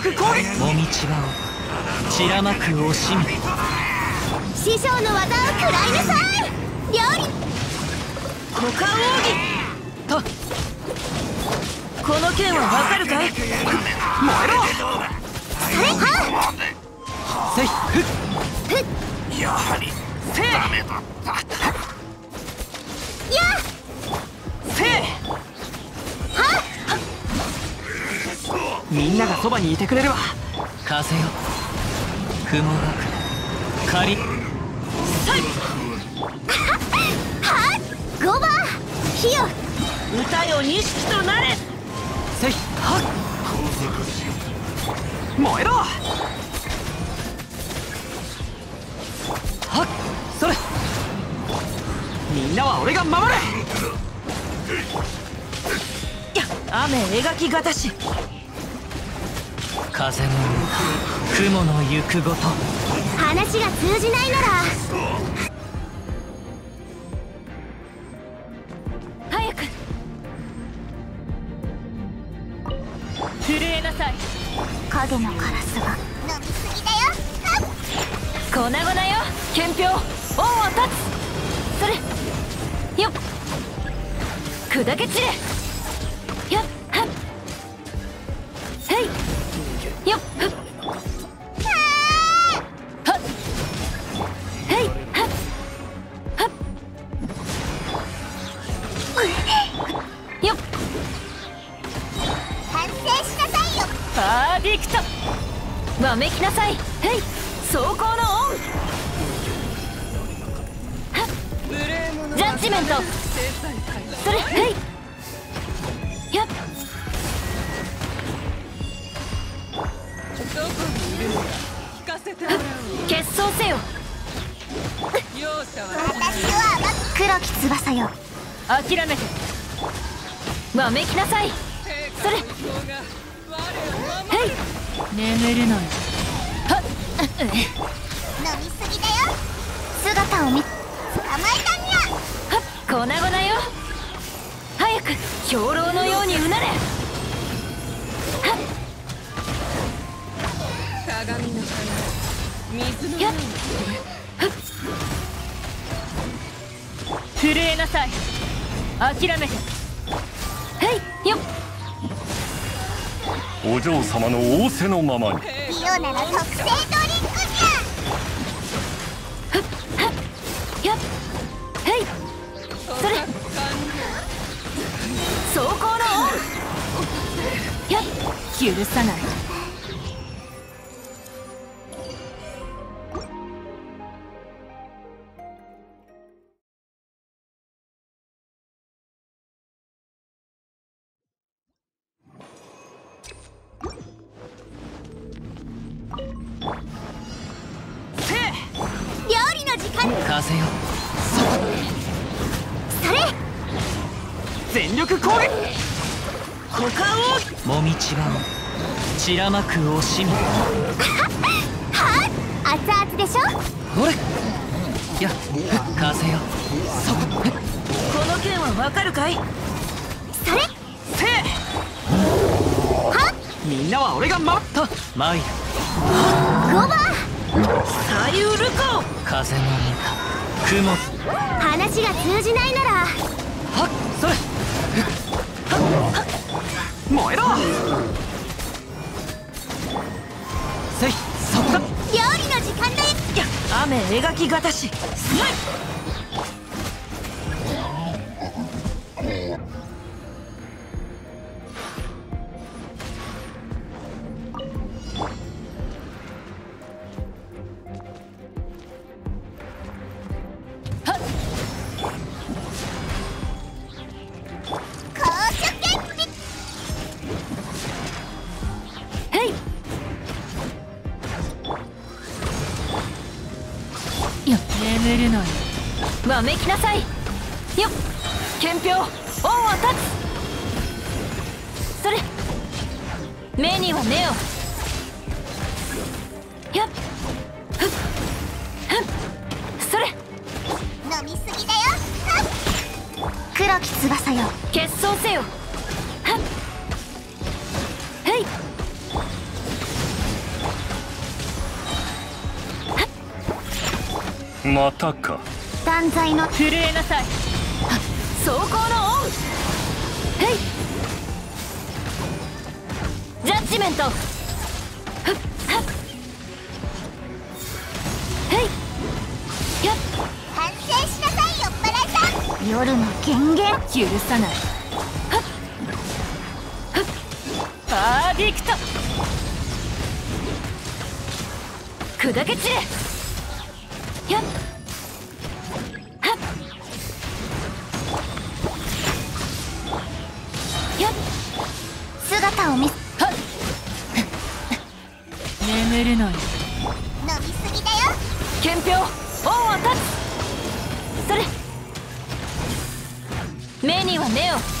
力攻撃もみちばを散らまく惜しみ。師匠の技を食らいなさい。料理。股間奥義。とこの剣はわかるか？い燃えろ。それ？はせいふっ。やはりせいダメだったみんながそばにいてくれるわ。風よ。雲がく。仮。ゴバ火よ歌よ錦となれ。せいはっ。燃えろ。はっ。それ。みんなは俺が守れや雨描きがたし風の雲の行くごと。話が通じないなら。早く。震えなさい。影のカラスが。飲みすぎだよ。粉々よ。憲兵恩を断つ。それ。よっ。砕け散れめきなさい。へい。走行のオン。ジャッジメント。それへい。やっ。決闘せよ。私は黒き翼よ。諦めて。わめきなさい。それへい。眠れないはっ飲みすぎだよ。姿を見捕まえたにゃはっ粉々よ早く兵糧のようにうなれ。はっ鏡の花水のやっふっ震えなさい。諦めてへいよっお嬢様の仰せのままに。リオナの特製ド走行のオンやっ許さない。料理の時間。風よ全力攻撃。股間を。もみちばを散らまく惜しみ。はっ？熱々でしょ？ほれ？や風よ。そここの剣はわかるかい？それ？せい。はみんなは俺が守った。マイルゴバ左右ルコ風の雲。話が通じないなら。はっ？それ燃えろ！せいそこだ料理の時間だよ。や雨描きがたし。高わめきなさい。よっ。憲兵は立つ。それ。目には目を。っ。よ。結霜せよ。はっ。い。またか。断罪の震えなさい。走行のオンへい。ジャッジメント。ふっはっへい。やっ反省しなさい酔っ払いさん。夜の権限許さない。はっはっバーディクト。砕け散れ。やっ姿を見せはっ眠るのよ。飲みすぎだよ。憲兵オンを立つ。それ。目には目を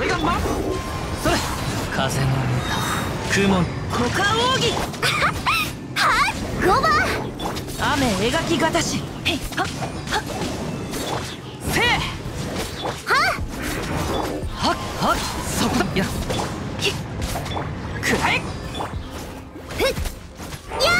俺がまそれ。風の歌雲股間奥義ゴバ雨描きがたしへいはっ。せい。はっはっ。そこだ。や。ひっくらえ。や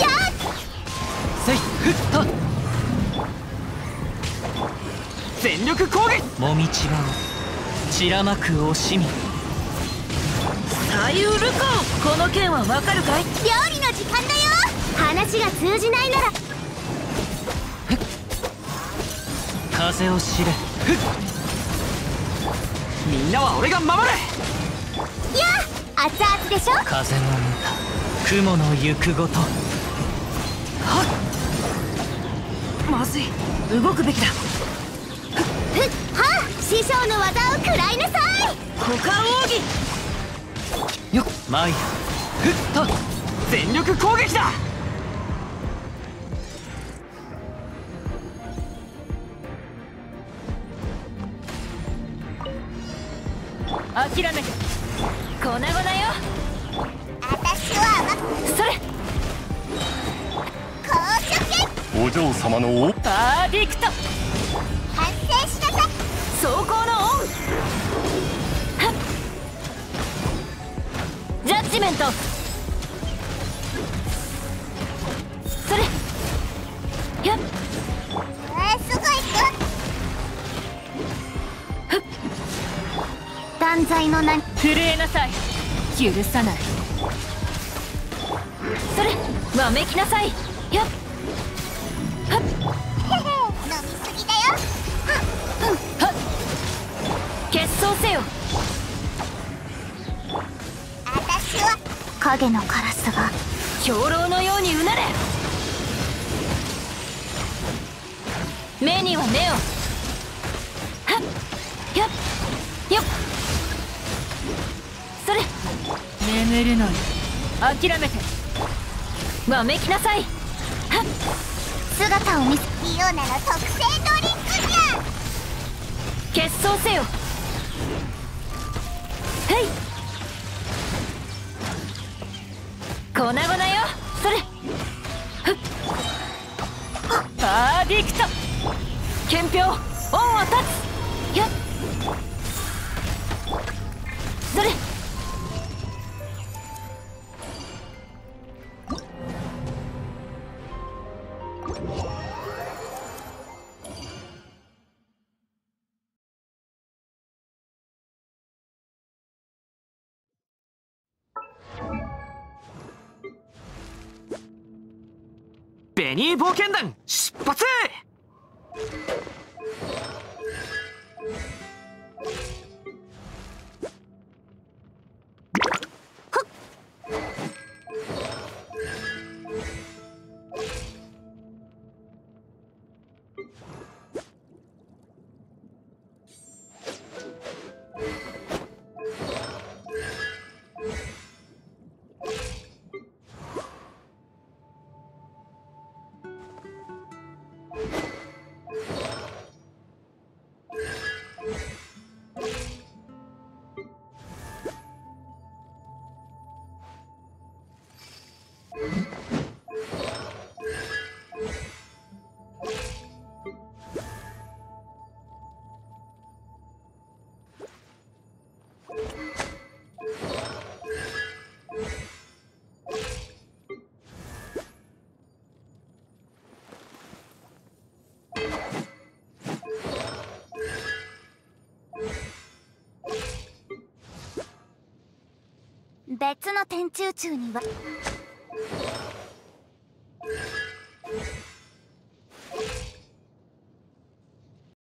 や。せい。ふっと。全力攻撃。もみちばを散らまく惜しみ。左右ルコンこの剣はわかるかい？料理の時間だよ。話が通じないなら。風を知れ。みんなは俺が守れ。や熱々でしょ？風の歌雲の行くごと。はっ。まずい。動くべきだ。ふっ。は師匠の技を食らいなさい。股間奥義よっ前へふっと全力攻撃だ。諦めて。粉々よ。私は甘くそれ。公職お嬢様のお。バーディクト走行のオン。ジャッジメント。それ。やっ。えー、すごい断罪の名に震えなさい。許さない。それわめきなさい。やっ影のカラスが兵糧のようにうなれ。目には目を。はっ。やっ。よっ。それ。眠るのに。諦めて。わめきなさい。はっ。姿を見せリオナの特製ドリンクじゃ。結晶せよ。はい粉々よ。それ。ふっ。バーディクト憲兵恩を立つ。ベニー冒険団出発別の天中宙には